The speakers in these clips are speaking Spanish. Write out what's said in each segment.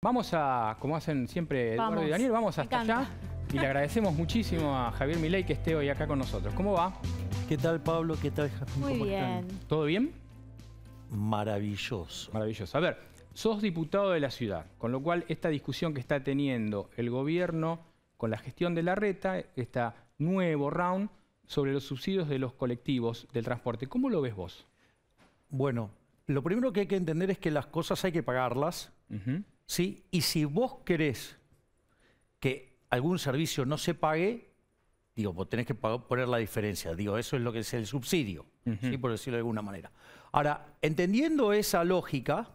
Vamos a, como hacen siempre Eduardo Vamos. y Daniel, vamos hasta encanta. allá. Y le agradecemos muchísimo a Javier Milei que esté hoy acá con nosotros. ¿Cómo va? ¿Qué tal, Pablo? ¿Qué tal, Jazmín? Muy ¿Cómo bien. están? ¿Todo bien? Maravilloso. Maravilloso. A ver, sos diputado de la ciudad, con lo cual esta discusión que está teniendo el gobierno con la gestión de la reta, este nuevo round sobre los subsidios de los colectivos del transporte, ¿cómo lo ves vos? Bueno, lo primero que hay que entender es que las cosas hay que pagarlas, Ujú. ¿Sí? Y si vos querés que algún servicio no se pague, digo, vos tenés que poner la diferencia. Digo, eso es lo que es el subsidio, ¿sí? Por decirlo de alguna manera. Ahora, entendiendo esa lógica,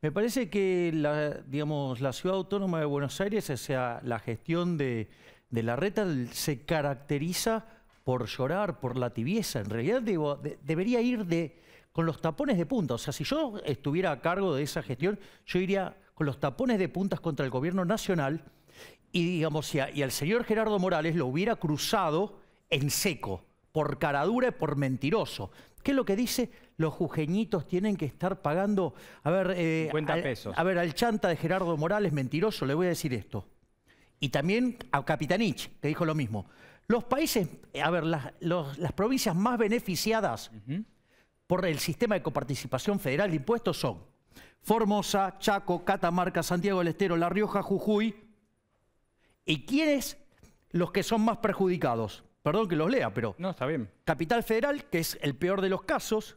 me parece que la, digamos, la Ciudad Autónoma de Buenos Aires, o sea, la gestión de, de la reta se caracteriza por llorar, por la tibieza. En realidad digo, de- debería ir de, con los tapones de punta. O sea, si yo estuviera a cargo de esa gestión, yo iría con los tapones de puntas contra el gobierno nacional y, digamos, si a- y al señor Gerardo Morales lo hubiera cruzado en seco, por caradura y por mentiroso. ¿Qué es lo que dice? Los jujeñitos tienen que estar pagando, a ver, eh, 50 al- pesos. a ver, al chanta de Gerardo Morales, mentiroso, le voy a decir esto. Y también a Capitanich, que dijo lo mismo. Los países, a ver, las, los- las provincias más beneficiadas por el sistema de coparticipación federal de impuestos son Formosa, Chaco, Catamarca, Santiago del Estero, La Rioja, Jujuy. ¿Y quiénes los que son más perjudicados? Perdón que los lea, pero No, está bien. Capital Federal, que es el peor de los casos,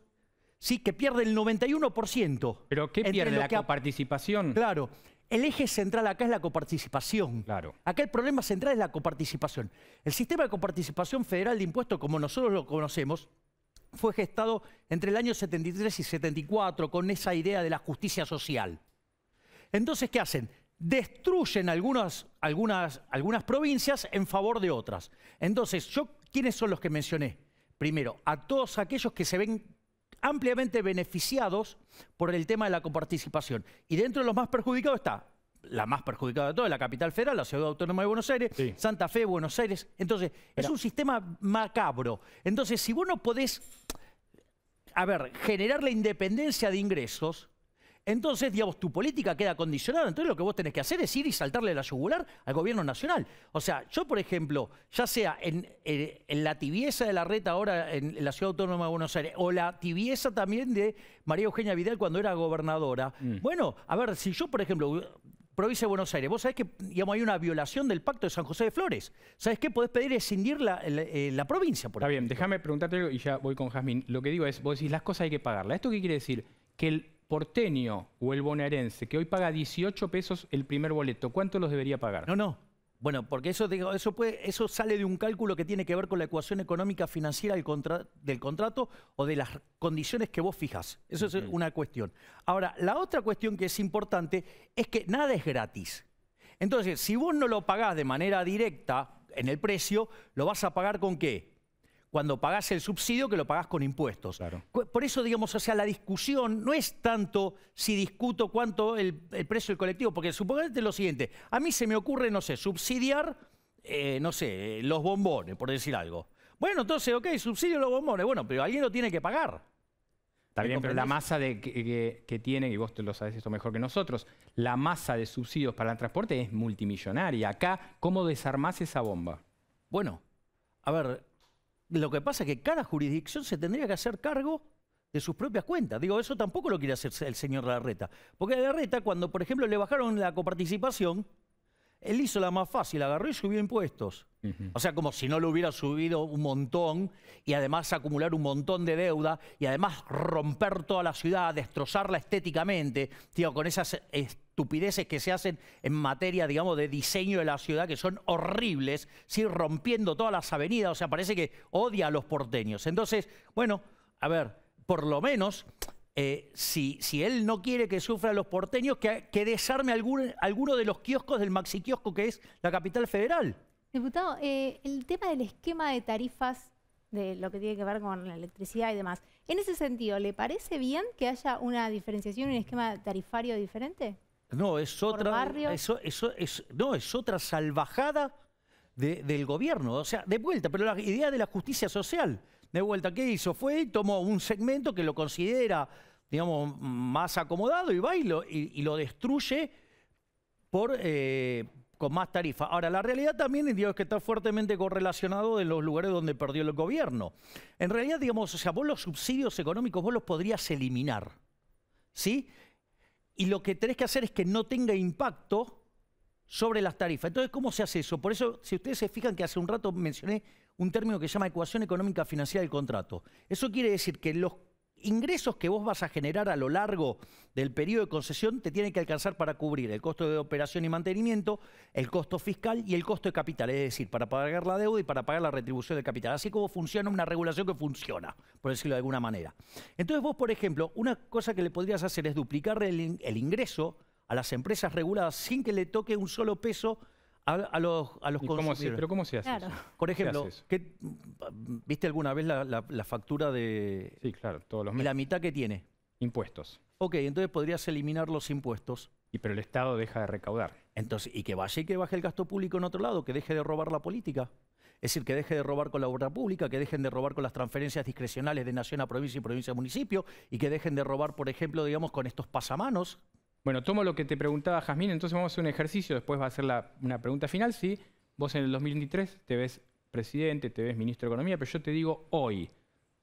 sí, que pierde el 91%. ¿Pero qué pierde la coparticipación? Claro. El eje central acá es la coparticipación. Claro. Acá el problema central es la coparticipación. El sistema de coparticipación federal de impuestos, como nosotros lo conocemos, fue gestado entre el año 73 y 74 con esa idea de la justicia social. Entonces, ¿qué hacen? Destruyen algunas, algunas, algunas provincias en favor de otras. Entonces, yo, ¿quiénes son los que mencioné? Primero, a todos aquellos que se ven ampliamente beneficiados por el tema de la coparticipación. Y dentro de los más perjudicados está la más perjudicada de todas, la capital federal, la ciudad autónoma de Buenos Aires, Sí. Santa Fe, Buenos Aires. Entonces, es un sistema macabro. Entonces, si vos no podés a ver, generar la independencia de ingresos, entonces, digamos, tu política queda condicionada. Entonces, lo que vos tenés que hacer es ir y saltarle la yugular al gobierno nacional. O sea, yo, por ejemplo, ya sea en, eh, en la tibieza de la reta ahora en, en la Ciudad Autónoma de Buenos Aires, o la tibieza también de María Eugenia Vidal cuando era gobernadora. Bueno, a ver, si yo, por ejemplo, provincia de Buenos Aires, vos sabés que digamos, hay una violación del pacto de San José de Flores. ¿Sabés qué? Podés pedir escindir la, la- eh, la provincia, por Está bien, déjame preguntarte algo y ya voy con Jazmín. Lo que digo es, vos decís, las cosas hay que pagarlas. ¿Esto qué quiere decir? Que el porteño o el bonaerense que hoy paga 18 pesos el primer boleto, ¿cuánto los debería pagar? No, no. Bueno, porque eso, digo, eso, puede, eso sale de un cálculo que tiene que ver con la ecuación económica financiera del, contra- del contrato o de las condiciones que vos fijas. Eso es una cuestión. Ahora, la otra cuestión que es importante es que nada es gratis. Entonces, si vos no lo pagás de manera directa en el precio, ¿lo vas a pagar con qué? Cuando pagás el subsidio, que lo pagás con impuestos. Claro. Por eso, digamos, o sea, la discusión no es tanto si discuto cuánto el, el precio del colectivo, porque suponete lo siguiente, a mí se me ocurre, no sé, subsidiar, eh, no sé, eh, los bombones, por decir algo. Bueno, entonces, ok, subsidio los bombones, bueno, pero alguien lo tiene que pagar. Está ¿Me bien, pero la masa de, que, que- que tiene, y vos te lo sabés esto mejor que nosotros, la masa de subsidios para el transporte es multimillonaria. Acá, ¿cómo desarmás esa bomba? Bueno, a ver, lo que pasa es que cada jurisdicción se tendría que hacer cargo de sus propias cuentas. Digo, eso tampoco lo quiere hacer el señor Larreta. Porque Larreta, cuando, por ejemplo, le bajaron la coparticipación, él hizo la más fácil, agarró y subió impuestos. O sea, como si no lo hubiera subido un montón y además acumular un montón de deuda y además romper toda la ciudad, destrozarla estéticamente, digo, con esas estupideces que se hacen en materia, digamos, de diseño de la ciudad que son horribles, ¿sí? rompiendo todas las avenidas, o sea, parece que odia a los porteños. Entonces, bueno, a ver, por lo menos eh, si, si él no quiere que sufran los porteños, que, que desarme algún- alguno de los kioscos del maxi kiosco que es la capital federal. Diputado, eh, el tema del esquema de tarifas de lo que tiene que ver con la electricidad y demás, en ese sentido, ¿le parece bien que haya una diferenciación un esquema tarifario diferente? No, es otra. Eso, eso es, no, es otra salvajada de- del gobierno. O sea, de vuelta, pero la idea de la justicia social. De vuelta, ¿qué hizo? Fue y tomó un segmento que lo considera, digamos, más acomodado y va y lo, destruye por, eh, con más tarifa. Ahora, la realidad también es que está fuertemente correlacionado en los lugares donde perdió el gobierno. En realidad, digamos, o sea, vos los subsidios económicos vos los podrías eliminar, ¿sí? Y lo que tenés que hacer es que no tenga impacto sobre las tarifas. Entonces, ¿cómo se hace eso? Por eso, si ustedes se fijan que hace un rato mencioné un término que se llama ecuación económica financiera del contrato. Eso quiere decir que los ingresos que vos vas a generar a lo largo del periodo de concesión te tienen que alcanzar para cubrir el costo de operación y mantenimiento, el costo fiscal y el costo de capital, es decir, para pagar la deuda y para pagar la retribución de capital. Así como funciona una regulación que funciona, por decirlo de alguna manera. Entonces vos, por ejemplo, una cosa que le podrías hacer es duplicar el, el ingreso a las empresas reguladas sin que le toque un solo peso a, los, a los consumidores. ¿Pero cómo se hace eso? Por ejemplo, ¿viste alguna vez la, factura de... Sí, claro, todos los meses. ¿Y la mitad que tiene? Impuestos. Ok, entonces podrías eliminar los impuestos. Y pero el Estado deja de recaudar. Entonces, y que vaya y que baje el gasto público en otro lado, que deje de robar la política. Es decir, que deje de robar con la obra pública, que dejen de robar con las transferencias discrecionales de nación a provincia y provincia a municipio, y que dejen de robar, por ejemplo, digamos, con estos pasamanos, bueno, tomo lo que te preguntaba Jazmín, entonces vamos a hacer un ejercicio, después va a ser una pregunta final. Si vos en el 2023 te ves presidente, te ves ministro de Economía, pero yo te digo hoy,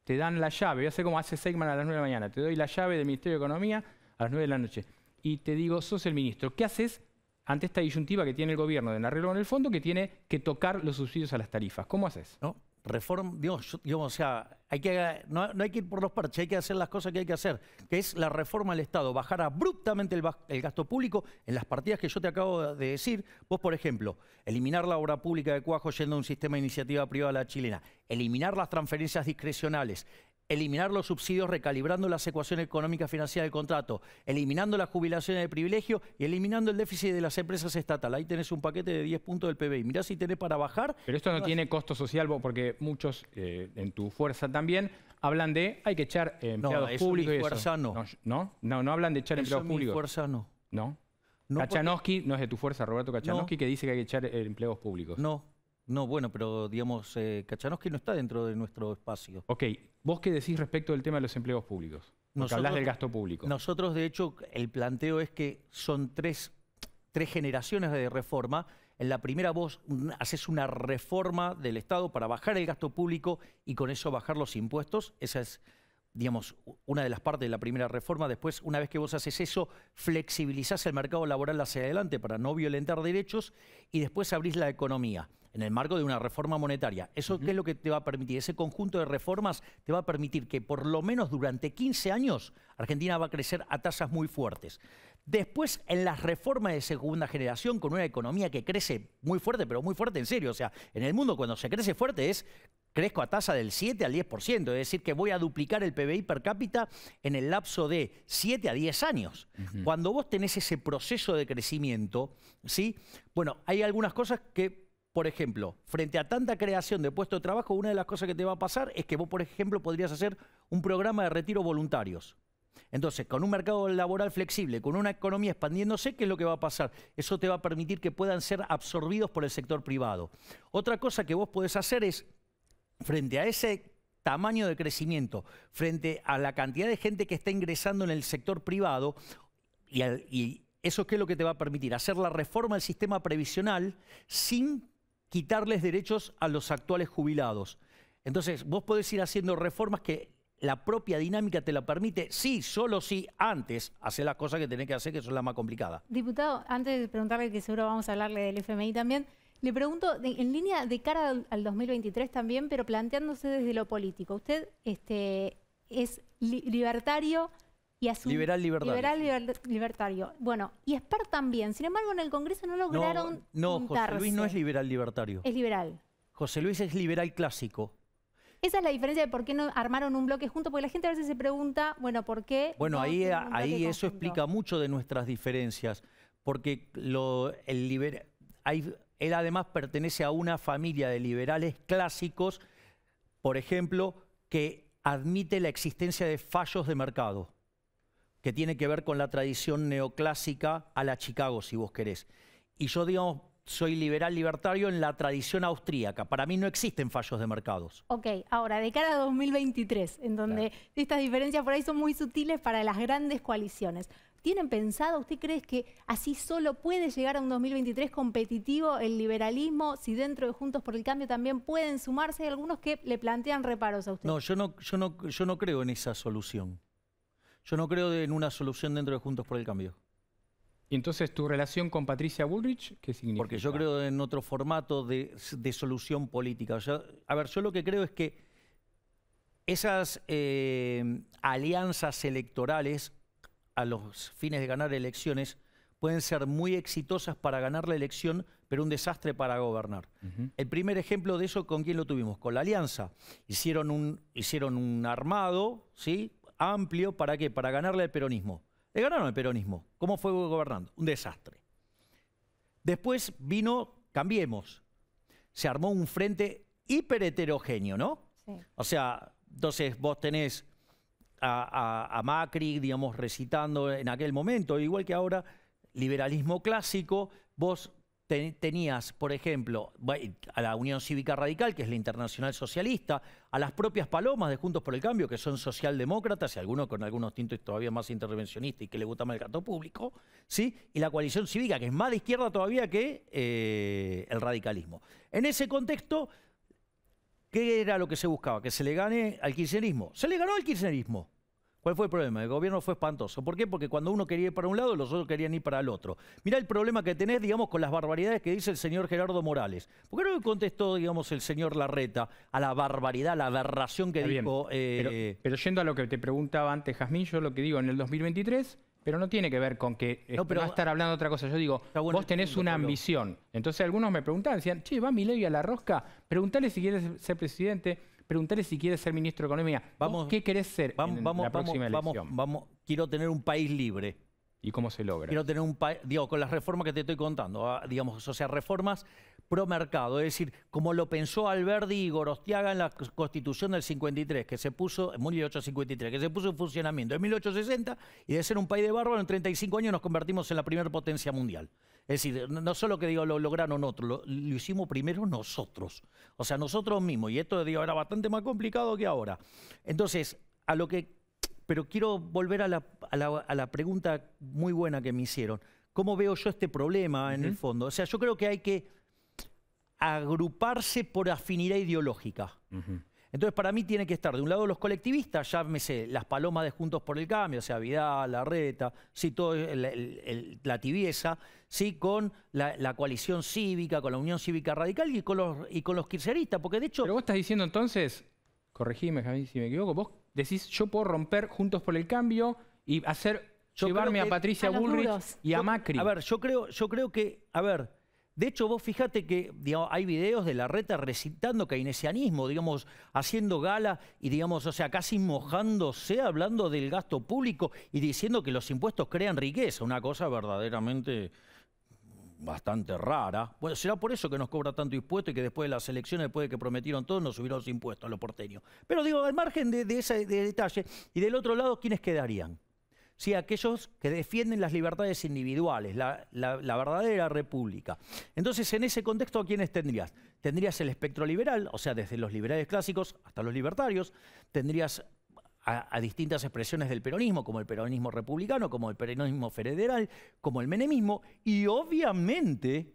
te dan la llave, voy a hacer como hace Seigman a las 9 de la mañana, te doy la llave del Ministerio de Economía a las 9 de la noche y te digo, sos el ministro, ¿qué haces ante esta disyuntiva que tiene el gobierno de arreglo con el fondo que tiene que tocar los subsidios a las tarifas? ¿Cómo haces? No, reforma, Dios, digamos, o sea, hay que, no, hay que ir por los parches, hay que hacer las cosas que hay que hacer, que es la reforma del Estado, bajar abruptamente el, gasto público en las partidas que yo te acabo de decir. Vos, por ejemplo, eliminar la obra pública de Cuajo yendo a un sistema de iniciativa privada la chilena, eliminar las transferencias discrecionales, eliminar los subsidios recalibrando las ecuaciones económicas financieras del contrato, eliminando las jubilaciones de privilegio y eliminando el déficit de las empresas estatales. Ahí tenés un paquete de 10 puntos del PBI. Mirá si tenés para bajar. Pero esto no, tiene costo social porque muchos eh, en tu fuerza también hablan de hay que echar empleados no, públicos. Mi fuerza No. no. no. No, hablan de echar empleados públicos. Mi fuerza no. No. Kachanowski no es de tu fuerza, Roberto Kachanowski, que dice que hay que echar eh, empleados públicos. No, no, bueno, pero digamos, eh, Kachanowski no está dentro de nuestro espacio. Ok, ¿vos qué decís respecto del tema de los empleos públicos? Porque del gasto público. Nosotros, de hecho, el planteo es que son tres, tres generaciones de reforma. En la primera vos haces una reforma del Estado para bajar el gasto público y con eso bajar los impuestos. Esa es digamos, una de las partes de la primera reforma. Después, una vez que vos haces eso, flexibilizás el mercado laboral hacia adelante para no violentar derechos y después abrís la economía en el marco de una reforma monetaria. ¿Eso qué es lo que te va a permitir? Ese conjunto de reformas te va a permitir que por lo menos durante 15 años Argentina va a crecer a tasas muy fuertes. Después, en las reformas de segunda generación, con una economía que crece muy fuerte, pero muy fuerte en serio. O sea, en el mundo cuando se crece fuerte es crezco a tasa del 7 al 10%, es decir, que voy a duplicar el PBI per cápita en el lapso de 7 a 10 años. Cuando vos tenés ese proceso de crecimiento, ¿sí? Bueno, hay algunas cosas que por ejemplo, frente a tanta creación de puestos de trabajo, una de las cosas que te va a pasar es que vos, por ejemplo, podrías hacer un programa de retiro voluntarios. Entonces, con un mercado laboral flexible, con una economía expandiéndose, ¿qué es lo que va a pasar? Eso te va a permitir que puedan ser absorbidos por el sector privado. Otra cosa que vos podés hacer es, frente a ese tamaño de crecimiento, frente a la cantidad de gente que está ingresando en el sector privado, y, y eso qué es lo que te va a permitir? Hacer la reforma del sistema previsional sin quitarles derechos a los actuales jubilados. Entonces, vos podés ir haciendo reformas que la propia dinámica te la permite, sí, solo si antes hacer las cosas que tenés que hacer, que son las más complicadas. Diputado, antes de preguntarle, que seguro vamos a hablarle del FMI también, le pregunto, en línea de cara al, 2023 también, pero planteándose desde lo político, ¿usted este, es libertario y liberal libertario. Liberal libertario. Bueno, y Spar también. Sin embargo, en el Congreso no lograron No, no José Luis no es liberal libertario. Es liberal. José Luis es liberal clásico. Esa es la diferencia de por qué no armaron un bloque junto, porque la gente a veces se pregunta, bueno, ¿por qué? Bueno, ahí, ahí eso explica mucho de nuestras diferencias, porque lo, el liber, él además pertenece a una familia de liberales clásicos, por ejemplo, que admite la existencia de fallos de mercado que tiene que ver con la tradición neoclásica a la Chicago, si vos querés. Y yo, digamos, soy liberal libertario en la tradición austríaca. Para mí no existen fallos de mercados. Ok, ahora, de cara a 2023, en donde estas diferencias por ahí son muy sutiles para las grandes coaliciones. ¿Tienen pensado, usted cree que así solo puede llegar a un 2023 competitivo el liberalismo? Si dentro de Juntos por el Cambio también pueden sumarse, hay algunos que le plantean reparos a usted. No, yo no, yo no, yo no creo en esa solución. Yo no creo en una solución dentro de Juntos por el Cambio. ¿Y entonces tu relación con Patricia Bullrich qué significa? Porque yo creo en otro formato de, solución política. a ver, yo lo que creo es que esas eh, alianzas electorales a los fines de ganar elecciones pueden ser muy exitosas para ganar la elección, pero un desastre para gobernar. El primer ejemplo de eso, ¿con quién lo tuvimos? Con la Alianza. Hicieron un, hicieron un armado ¿sí? Amplio, ¿para qué? Para ganarle al peronismo. Le ganaron al peronismo. ¿Cómo fue gobernando? Un desastre. Después vino Cambiemos. Se armó un frente hiper heterogéneo, ¿no? O sea, entonces vos tenés a, Macri, digamos, recitando en aquel momento, igual que ahora, liberalismo clásico, vos tenías, por ejemplo, a la Unión Cívica Radical, que es la Internacional Socialista, a las propias palomas de Juntos por el Cambio, que son socialdemócratas, y algunos con algunos tintos todavía más intervencionistas y que le gusta más el gato público, ¿sí? y la coalición cívica, que es más de izquierda todavía que eh, el radicalismo. En ese contexto, ¿Qué era lo que se buscaba? Que se le gane al kirchnerismo. Se le ganó al kirchnerismo. ¿Cuál fue el problema? El gobierno fue espantoso. ¿Por qué? Porque cuando uno quería ir para un lado, los otros querían ir para el otro. Mirá el problema que tenés, digamos, con las barbaridades que dice el señor Gerardo Morales. ¿Por qué no contestó, digamos, el señor Larreta a la barbaridad, a la aberración que dijo? Eh, pero, yendo a lo que te preguntaba antes, Jazmín, yo lo que digo, en el 2023 pero no tiene que ver con que no, va a estar hablando otra cosa. Yo digo, vos tenés una ambición. Entonces algunos me preguntaban, decían, che, va mi ley a la rosca, pregúntale si quieres ser presidente, pregúntale si quieres ser ministro de Economía. Vamos, ¿Qué querés ser vamos, en la próxima elección? Vamos, quiero tener un país libre. ¿Y cómo se logra? Quiero tener un país, digo, con las reformas que te estoy contando, ah, digamos, o sea, reformas pro mercado, es decir, como lo pensó Alberdi y Gorostiaga en la Constitución del 53, que se puso, en 1853, que se puso en funcionamiento en 1860, y de ser un país de bárbaro, en 35 años nos convertimos en la primera potencia mundial. Es decir, no solo que digo lo lograron otros, lo, lo, hicimos primero nosotros. O sea, nosotros mismos. Y esto digo, era bastante más complicado que ahora. Entonces, a lo que pero quiero volver a la, pregunta muy buena que me hicieron. ¿Cómo veo yo este problema en el fondo? O sea, yo creo que hay que agruparse por afinidad ideológica. Entonces, para mí tiene que estar de un lado los colectivistas, llámese las palomas de Juntos por el Cambio, o sea, Vidal, Larreta, sí, todo la tibieza, sí, con la, coalición cívica, con la Unión Cívica Radical y con los, y con los kirchneristas, porque de hecho... Pero vos estás diciendo entonces, corregime, Javi, si me equivoco, vos decís, yo puedo romper Juntos por el Cambio y hacer, llevarme a Patricia Bullrich y a Macri. A ver, yo creo, yo creo que, a ver, de hecho, vos fíjate que hay videos de la reta recitando keynesianismo, digamos, haciendo gala y, digamos, o sea, casi mojándose, hablando del gasto público y diciendo que los impuestos crean riqueza, una cosa verdaderamente bastante rara. Bueno, será por eso que nos cobra tanto impuesto y que después de las elecciones, después de que prometieron todos, nos subieron los impuestos a los porteños. Pero digo, al margen de, ese detalle, y del otro lado, ¿quiénes quedarían? Sí, aquellos que defienden las libertades individuales, la, la, verdadera república. Entonces, en ese contexto, ¿a quiénes tendrías? Tendrías el espectro liberal, o sea, desde los liberales clásicos hasta los libertarios, tendrías a, distintas expresiones del peronismo, como el peronismo republicano, como el peronismo federal, como el menemismo, y obviamente,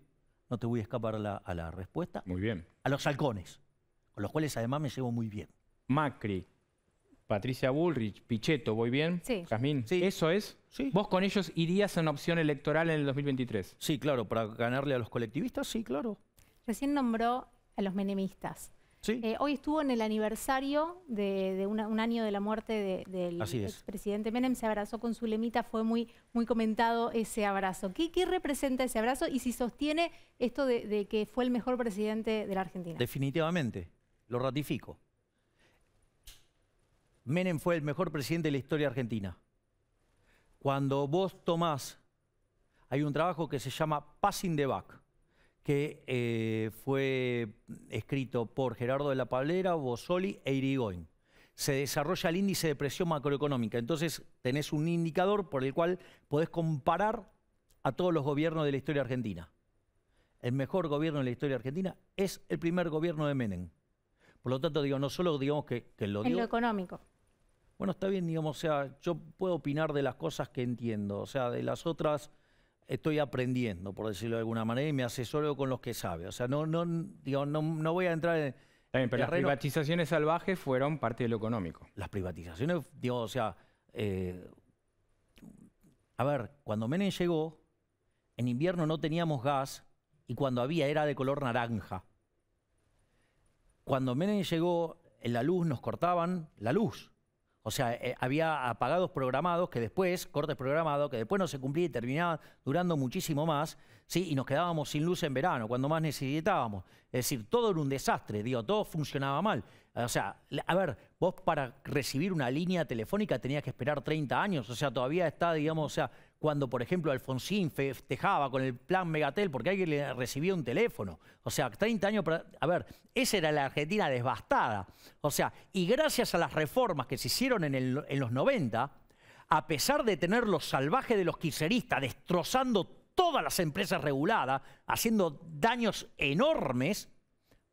no te voy a escapar a la, respuesta, muy bien. a los halcones, con los cuales además me llevo muy bien. Macri, Patricia Bullrich, Pichetto, ¿voy bien? Sí. Jazmín, sí. ¿eso es? Sí. ¿Vos con ellos irías a una opción electoral en el 2023? Sí, claro, para ganarle a los colectivistas, sí, claro. Recién nombró a los menemistas. Eh, hoy estuvo en el aniversario de, un año de la muerte del expresidente Menem, se abrazó con su lemita, fue muy, muy comentado ese abrazo. ¿Qué, representa ese abrazo y si sostiene esto de, que fue el mejor presidente de la Argentina? Definitivamente, lo ratifico. Menem fue el mejor presidente de la historia argentina. Cuando vos tomás, hay un trabajo que se llama Passing the Back que eh, fue escrito por Gerardo de la Pablera, Bosoli e Irigoyen. Se desarrolla el índice de presión macroeconómica. Entonces tenés un indicador por el cual podés comparar a todos los gobiernos de la historia argentina. el mejor gobierno de la historia argentina es el primer gobierno de Menem. Por lo tanto, digo, no solo digamos que, que lo En digo. lo económico. Bueno, está bien, digamos, o sea, yo puedo opinar de las cosas que entiendo, o sea, de las otras estoy aprendiendo, por decirlo de alguna manera, y me asesoro con los que sabe. O sea, no, no, digo, no, no voy a entrar en Está bien, pero las privatizaciones salvajes fueron parte de lo económico. las privatizaciones, digo, o sea, eh, a ver, cuando Menem llegó, en invierno no teníamos gas y cuando había era de color naranja. Cuando Menem llegó, en la luz nos cortaban la luz. O sea, eh, había apagados programados que después, cortes programados, que después no se cumplía y terminaban durando muchísimo más, ¿sí? y nos quedábamos sin luz en verano, cuando más necesitábamos. Es decir, todo era un desastre, digo, todo funcionaba mal. O sea, a ver, vos para recibir una línea telefónica tenías que esperar 30 años, o sea, todavía está, digamos, o sea, cuando, por ejemplo, Alfonsín festejaba con el plan Megatel porque alguien le recibía un teléfono. O sea, 30 años para... A ver, esa era la Argentina devastada. O sea, y gracias a las reformas que se hicieron en, en los 90, a pesar de tener los salvajes de los kirchneristas destrozando todas las empresas reguladas, haciendo daños enormes,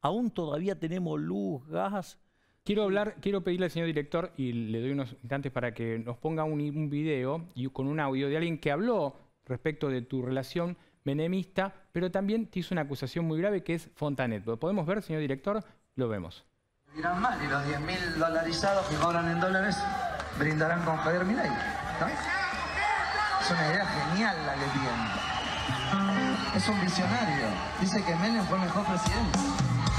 aún todavía tenemos luz, gas, Quiero hablar, quiero pedirle al señor director, y le doy unos instantes para que nos ponga un, video y con un audio de alguien que habló respecto de tu relación menemista, pero también te hizo una acusación muy grave que es Fontanet. ¿Lo podemos ver, señor director? Lo vemos. Dirán mal y los 10 mil dolarizados que cobran en dólares brindarán con Javier Milei. Es una idea genial la que tiene. Es un visionario. Dice que Menem fue el mejor presidente.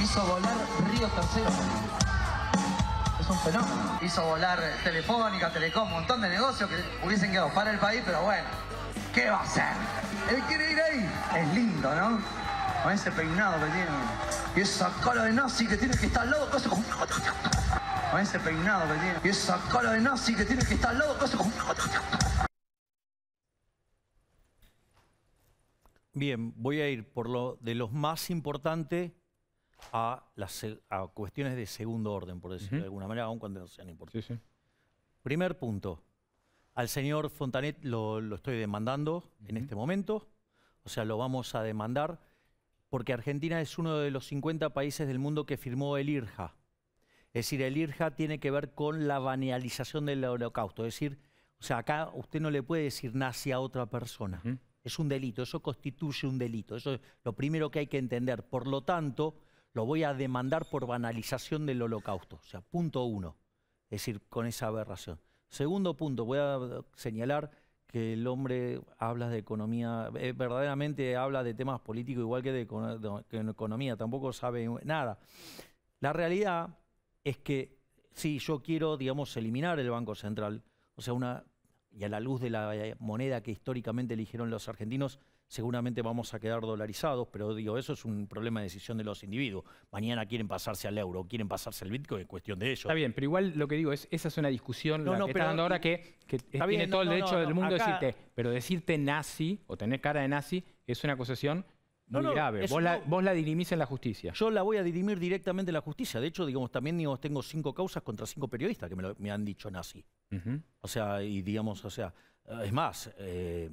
Hizo volar Río Tercero. Un fenómeno. Hizo volar Telefónica, Telecom, un montón de negocios que hubiesen quedado para el país, pero bueno, ¿qué va a hacer? Él quiere ir ahí. Es lindo, ¿no? Con ese peinado que tiene. Y esa cara de nazi que tiene que estar que hace como- Con ese peinado que tiene. Y esa cara de nazi que tiene que estar que hace como- Bien, voy a ir por lo de los más importantes a, las, a cuestiones de segundo orden, por decirlo de alguna manera, aun cuando no sean importantes. Sí, sí. Primer punto. Al señor Fontanet lo, lo estoy demandando en este momento. O sea, lo vamos a demandar porque Argentina es uno de los 50 países del mundo que firmó el IRJA. Es decir, el IRJA tiene que ver con la banalización del holocausto. Es decir, o sea, acá usted no le puede decir nazi a otra persona. Es un delito, eso constituye un delito. Eso es lo primero que hay que entender. Por lo tanto, lo voy a demandar por banalización del holocausto. O sea, punto uno. Es decir, con esa aberración. Segundo punto, voy a señalar que el hombre habla de economía, eh, verdaderamente habla de temas políticos igual que de, economía, tampoco sabe nada. La realidad es que si yo quiero, digamos, eliminar el Banco Central, o sea, una y a la luz de la eh, moneda que históricamente eligieron los argentinos, seguramente vamos a quedar dolarizados, pero digo, eso es un problema de decisión de los individuos. Mañana quieren pasarse al euro, quieren pasarse al Bitcoin, es cuestión de ellos. Está bien, pero igual lo que digo es, esa es una discusión No, la no, que pero- está dando ahora que, que tiene bien, todo no, el derecho del mundo acá- decirte, pero decirte nazi o tener cara de nazi es una acusación muy no, grave. Vos la, vos la dirimís en la justicia. Yo la voy a dirimir directamente en la justicia. De hecho, digamos, también digamos, tengo cinco causas contra cinco periodistas que me, lo- me han dicho nazi. O sea, y digamos, o sea, eh, es más, eh,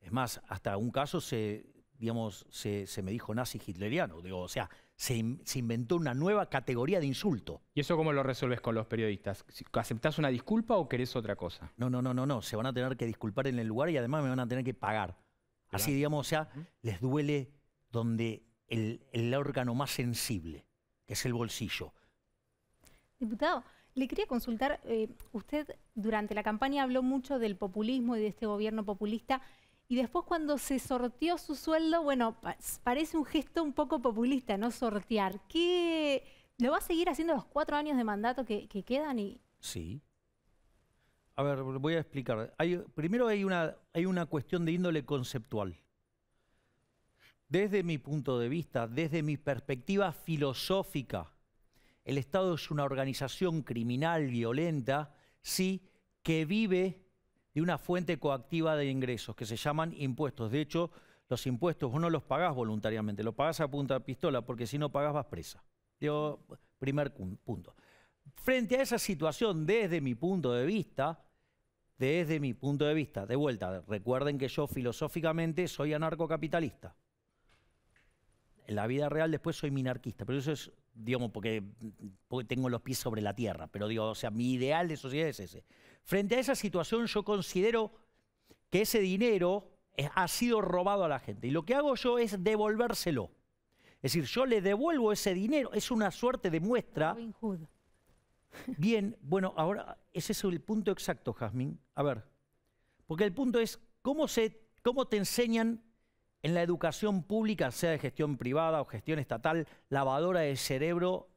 es más, hasta un caso se, digamos, se, se me dijo nazi hitleriano. Digo, o sea, se, in- se inventó una nueva categoría de insulto. ¿Y eso cómo lo resolves con los periodistas? ¿Aceptás una disculpa o querés otra cosa? No, no, no, no, no. Se van a tener que disculpar en el lugar y además me van a tener que pagar. Así, digamos, o sea, les duele donde el, el órgano más sensible, que es el bolsillo. Diputado, le quería consultar, eh, usted durante la campaña habló mucho del populismo y de este gobierno populista, y después cuando se sorteó su sueldo, bueno, pa- parece un gesto un poco populista, no sortear. ¿Qué, ¿Lo va a seguir haciendo los cuatro años de mandato que, que quedan? Y, Sí. A ver, voy a explicar. Hay- primero hay una, hay una cuestión de índole conceptual. Desde mi punto de vista, desde mi perspectiva filosófica, el Estado es una organización criminal, violenta, sí, que vive de una fuente coactiva de ingresos que se llaman impuestos. De hecho, los impuestos vos no los pagás voluntariamente, los pagás a punta de pistola, porque si no pagás vas presa. Digo, primer punto. Frente a esa situación, desde mi punto de vista, desde mi punto de vista, de vuelta, recuerden que yo filosóficamente soy anarcocapitalista. En la vida real después soy minarquista, pero eso es, digamos, porque, porque tengo los pies sobre la tierra, pero digo, o sea, mi ideal de sociedad es ese. Frente a esa situación yo considero que ese dinero ha sido robado a la gente y lo que hago yo es devolvérselo. Es decir, yo le devuelvo ese dinero, es una suerte de muestra. Bien, bueno, ahora ese es el punto exacto, Jazmín. A ver, porque el punto es cómo, se, cómo te enseñan en la educación pública, sea de gestión privada o gestión estatal, lavadora de cerebro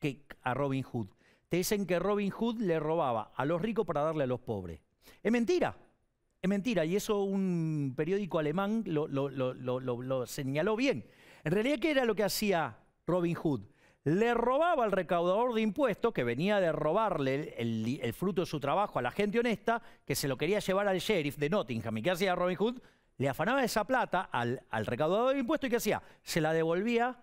que a Robin Hood. Te dicen que Robin Hood le robaba a los ricos para darle a los pobres. Es mentira, es mentira, y eso un periódico alemán lo, señaló bien. En realidad, ¿qué era lo que hacía Robin Hood? Le robaba al recaudador de impuestos, que venía de robarle el, el- el fruto de su trabajo a la gente honesta, que se lo quería llevar al sheriff de Nottingham. ¿Y qué hacía Robin Hood? Le afanaba esa plata al, al recaudador de impuestos y ¿qué hacía? Se la devolvía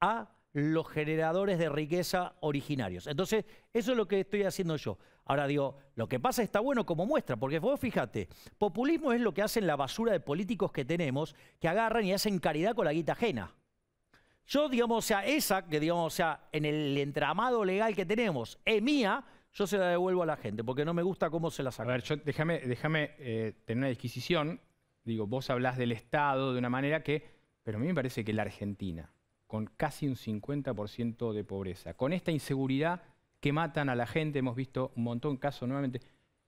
a los generadores de riqueza originarios. Entonces, eso es lo que estoy haciendo yo. Ahora digo, lo que pasa está bueno como muestra, porque vos fíjate, populismo es lo que hacen la basura de políticos que tenemos, que agarran y hacen caridad con la guita ajena. Yo, digamos, o sea, esa que, digamos, o sea, en el entramado legal que tenemos es mía, yo se la devuelvo a la gente, porque no me gusta cómo se la A saca. ver, déjame, déjame eh, tener una disquisición. Digo, vos hablás del Estado de una manera que, pero a mí me parece que la Argentina, con casi un 50% de pobreza, con esta inseguridad que matan a la gente, hemos visto un montón de casos nuevamente,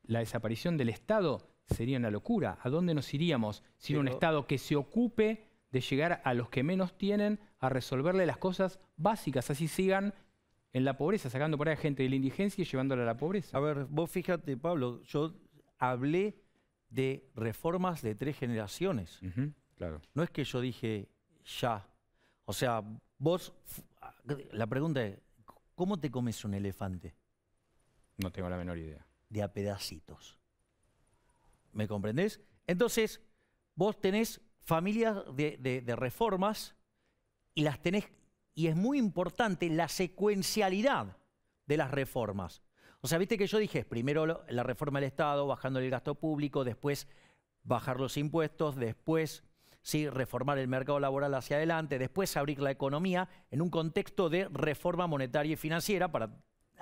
la desaparición del Estado sería una locura. ¿A dónde nos iríamos sin un Estado que se ocupe de llegar a los que menos tienen a resolverle las cosas básicas, así sigan en la pobreza, sacando por ahí a gente de la indigencia y llevándola a la pobreza? A ver, vos fíjate, Pablo, yo hablé de reformas de tres generaciones. Claro. No es que yo dije ya. O sea, vos, la pregunta es, ¿cómo te comes un elefante? No tengo la menor idea. De a pedacitos. ¿Me comprendés? Entonces, vos tenés familias de, de- de reformas y las tenés, y es muy importante la secuencialidad de las reformas. O sea, viste que yo dije, primero la reforma del Estado, bajando el gasto público, después bajar los impuestos, después sí, reformar el mercado laboral hacia adelante, después abrir la economía en un contexto de reforma monetaria y financiera para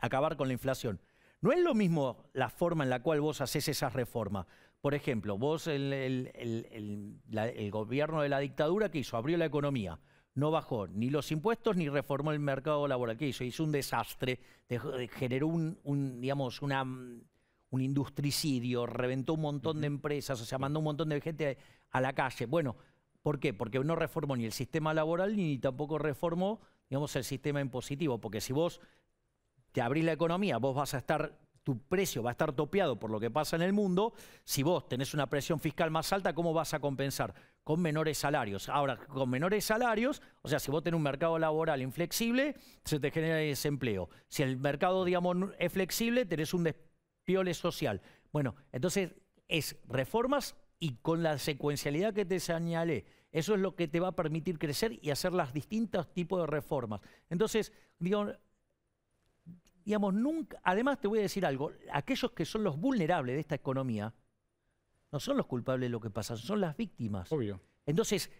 acabar con la inflación. No es lo mismo la forma en la cual vos haces esas reformas. Por ejemplo, vos, el, el- gobierno de la dictadura, ¿qué hizo? Abrió la economía. No bajó ni los impuestos ni reformó el mercado laboral. ¿Qué hizo? Hizo un desastre, dejó- de- generó un, un, digamos, una, un industricidio, reventó un montón de empresas, o sea, mandó un montón de gente a la calle. Bueno, ¿por qué? Porque no reformó ni el sistema laboral ni tampoco reformó, digamos, el sistema impositivo. Porque si vos te abrís la economía, vos vas a estar, tu precio va a estar topeado por lo que pasa en el mundo. Si vos tenés una presión fiscal más alta, ¿cómo vas a compensar? Con menores salarios. Ahora, con menores salarios, o sea, si vos tenés un mercado laboral inflexible, se te genera desempleo. Si el mercado, digamos, es flexible, tenés un despiole social. Bueno, entonces es reformas y con la secuencialidad que te señalé. Eso es lo que te va a permitir crecer y hacer los distintos tipos de reformas. Entonces, digo, digamos, nunca, además te voy a decir algo, aquellos que son los vulnerables de esta economía no son los culpables de lo que pasa, son las víctimas. Obvio. Entonces,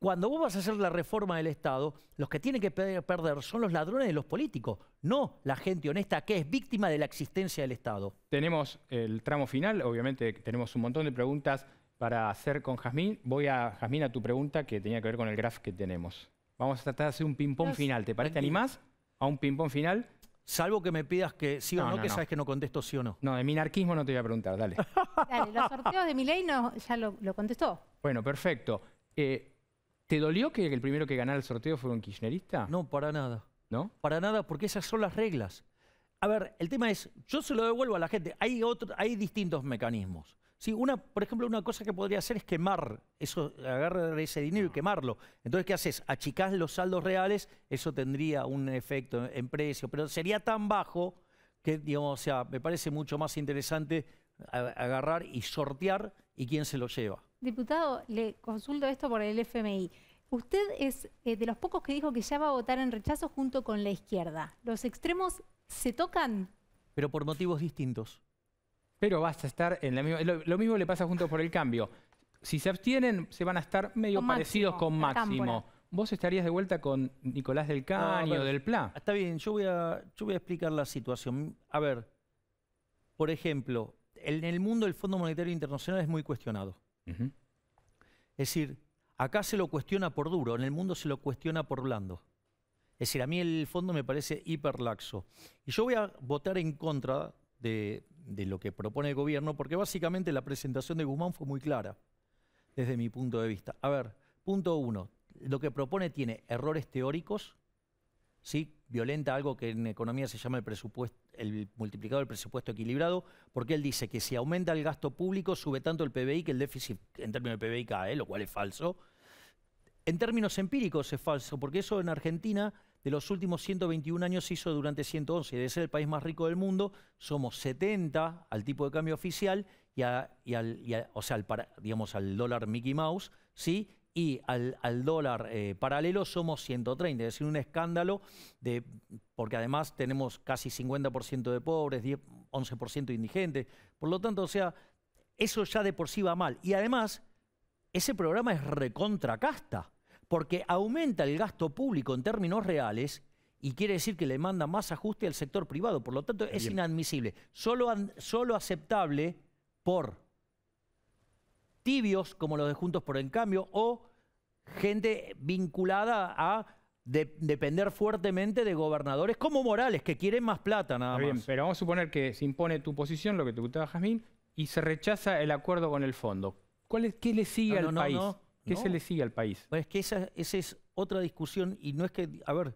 cuando vos vas a hacer la reforma del Estado, los que tienen que pe- perder son los ladrones de los políticos, no la gente honesta que es víctima de la existencia del Estado. Tenemos el tramo final, obviamente tenemos un montón de preguntas para hacer con Jazmín. Voy a, Jazmín, a tu pregunta que tenía que ver con el graph que tenemos. Vamos a tratar de hacer un ping-pong final. ¿Te parece? ¿Te animás a un ping-pong final? Salvo que me pidas que sí o No, no, no, que no. sabes que no contesto sí o no. No, de minarquismo no te voy a preguntar, dale. Dale, los sorteos de Milei no, ya lo, lo contestó. bueno, perfecto. Eh, ¿Te dolió que el primero que ganara el sorteo fuera un kirchnerista? No, para nada. ¿No? Para nada, porque esas son las reglas. A ver, el tema es, yo se lo devuelvo a la gente. Hay, otro, hay distintos mecanismos. Sí, una, por ejemplo, una cosa que podría hacer es quemar, eso, agarrar ese dinero y quemarlo. Entonces, ¿qué haces? Achicás los saldos reales, eso tendría un efecto en precio, pero sería tan bajo que, digamos, o sea, me parece mucho más interesante agarrar y sortear y quién se lo lleva. Diputado, le consulto esto por el FMI. Usted es eh, de los pocos que dijo que ya va a votar en rechazo junto con la izquierda. ¿Los extremos se tocan? Pero por motivos distintos. Pero vas a estar en la misma... Lo, lo mismo le pasa a Juntos por el Cambio. Si se abstienen, se van a estar medio Con parecidos Máximo, con Máximo. vos estarías de vuelta con Nicolás del Caño, del Pla. Está bien, yo voy, a, yo voy a explicar la situación. A ver, por ejemplo, en el mundo el Fondo Monetario Internacional es muy cuestionado. Es decir, acá se lo cuestiona por duro, en el mundo se lo cuestiona por blando. Es decir, a mí el fondo me parece hiperlaxo. Y yo voy a votar en contra de, lo que propone el gobierno, porque básicamente la presentación de Guzmán fue muy clara, desde mi punto de vista. A ver, punto uno, lo que propone tiene errores teóricos, ¿sí? violenta algo que en economía se llama el, presupuesto, el multiplicador del presupuesto equilibrado, porque él dice que si aumenta el gasto público sube tanto el PBI que el déficit en términos de PBI cae, lo cual es falso. En términos empíricos es falso, porque eso en Argentina de los últimos 121 años se hizo durante 111, y de ser el país más rico del mundo, somos 70 al tipo de cambio oficial, y, y al, o sea, digamos, al dólar Mickey Mouse, ¿sí? y al, al dólar eh, paralelo somos 130, es decir, un escándalo, de, porque además tenemos casi 50% de pobres, 10, 11% de indigentes, por lo tanto, o sea, eso ya de por sí va mal. Y además, ese programa es recontracasta, porque aumenta el gasto público en términos reales y quiere decir que le manda más ajuste al sector privado. Por lo tanto, es inadmisible. Solo, solo aceptable por tibios como los de Juntos por el Cambio o gente vinculada a de- depender fuertemente de gobernadores como Morales, que quieren más plata nada bien, más. pero vamos a suponer que se impone tu posición, lo que te gustaba Jazmín, y se rechaza el acuerdo con el fondo. ¿Cuál es, ¿Qué le sigue No, al no, no, país? no, ¿Qué no. se le sigue al país? Es que esa, esa es otra discusión y no es que, a ver,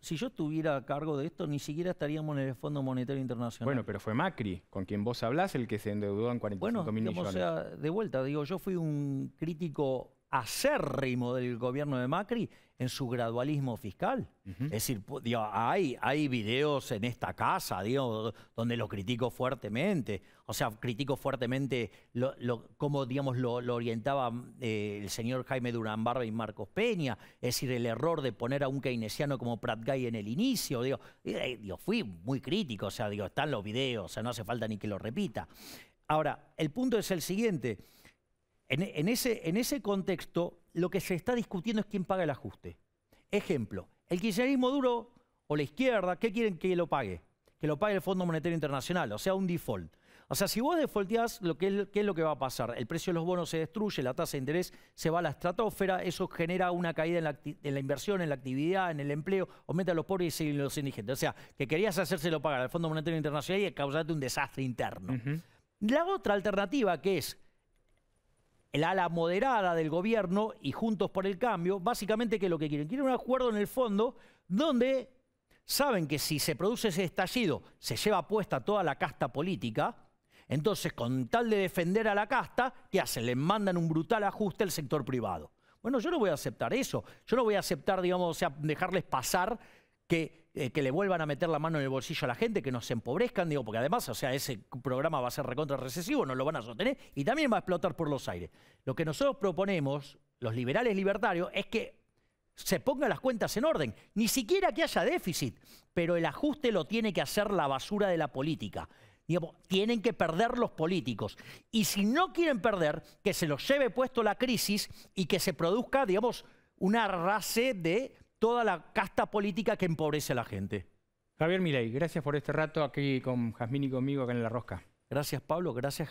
si yo estuviera a cargo de esto, ni siquiera estaríamos en el Fondo Monetario Internacional. Bueno, pero fue Macri, con quien vos hablás, el que se endeudó en 45 Bueno, mil digamos, o millones. sea, de vuelta, digo, yo fui un crítico acérrimo del gobierno de Macri en su gradualismo fiscal. Es decir, digo, hay, hay videos en esta casa, digo, donde lo critico fuertemente. O sea, critico fuertemente lo, lo- cómo, digamos, lo, lo orientaba eh, el señor Jaime Durán Barba y Marcos Peña. Es decir, el error de poner a un keynesiano como Prat Guy en el inicio. Digo, eh, digo, fui muy crítico, o sea, digo, están los videos, o sea, no hace falta ni que lo repita. Ahora, el punto es el siguiente. En, en ese, en ese contexto, lo que se está discutiendo es quién paga el ajuste. Ejemplo, el kirchnerismo duro o la izquierda, ¿qué quieren que lo pague? Que lo pague el Fondo Monetario Internacional, o sea, un default. O sea, si vos defaulteás, lo que es, ¿qué es lo que va a pasar? El precio de los bonos se destruye, la tasa de interés se va a la estratosfera, eso genera una caída en la, acti- en la inversión, en la actividad, en el empleo, aumenta a los pobres y los indigentes. O sea, que querías hacérselo pagar al Fondo Monetario Internacional y causarte un desastre interno. La otra alternativa que es el ala moderada del gobierno y Juntos por el Cambio, básicamente, ¿qué es lo que quieren? Quieren un acuerdo en el fondo donde saben que si se produce ese estallido se lleva puesta toda la casta política, entonces con tal de defender a la casta, ¿qué hacen? Le mandan un brutal ajuste al sector privado. Bueno, yo no voy a aceptar eso. Yo no voy a aceptar, digamos, o sea, dejarles pasar que, eh, que le vuelvan a meter la mano en el bolsillo a la gente, que nos empobrezcan, digo, porque además, o sea, ese programa va a ser recontra recesivo, no lo van a sostener y también va a explotar por los aires. Lo que nosotros proponemos, los liberales libertarios, es que se pongan las cuentas en orden, ni siquiera que haya déficit, pero el ajuste lo tiene que hacer la basura de la política. Digamos, tienen que perder los políticos. Y si no quieren perder, que se los lleve puesto la crisis y que se produzca, digamos, una arrase de toda la casta política que empobrece a la gente. Javier Milei, gracias por este rato aquí con Jazmín y conmigo acá en La Rosca. Gracias, Pablo. Gracias,